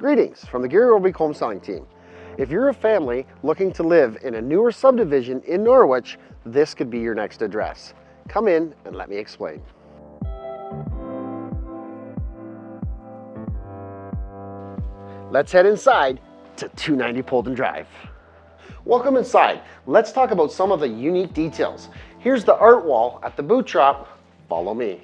Greetings from the Gary Overbeek Home Selling Team. If you're a family looking to live in a newer subdivision in Norwich, this could be your next address. Come in and let me explain. Let's head inside to 290 Poldon Drive. Welcome inside. Let's talk about some of the unique details. Here's the art wall at the boot shop. Follow me.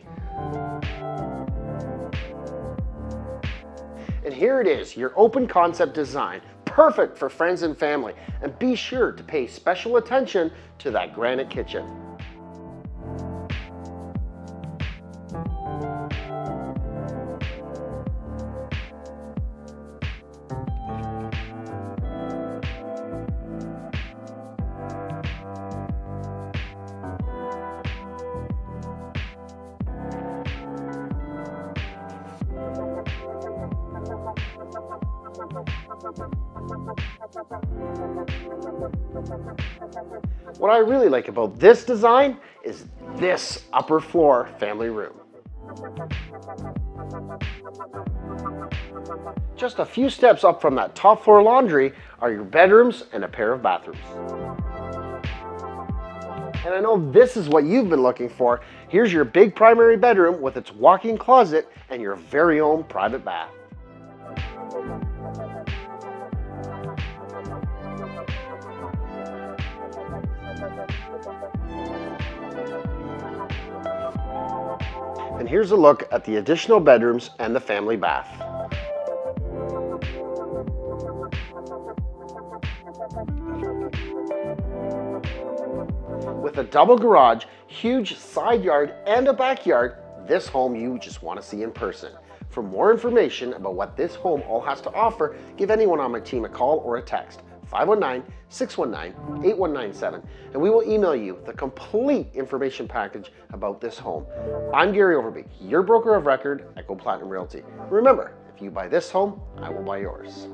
And here it is, your open concept design, perfect for friends and family. And be sure to pay special attention to that granite kitchen. What I really like about this design is this upper floor family room. Just a few steps up from that top floor laundry are your bedrooms and a pair of bathrooms. And I know this is what you've been looking for. Here's your big primary bedroom with its walk-in closet and your very own private bath. And here's a look at the additional bedrooms and the family bath. With a double garage, huge side yard, and a backyard, this home you just want to see in person. For more information about what this home all has to offer, give anyone on my team a call or a text. 519-619-8197 and we will email you the complete information package about this home. I'm Gary Overbeek, your broker of record at Gold Platinum Realty. Remember, if you buy this home, I will buy yours.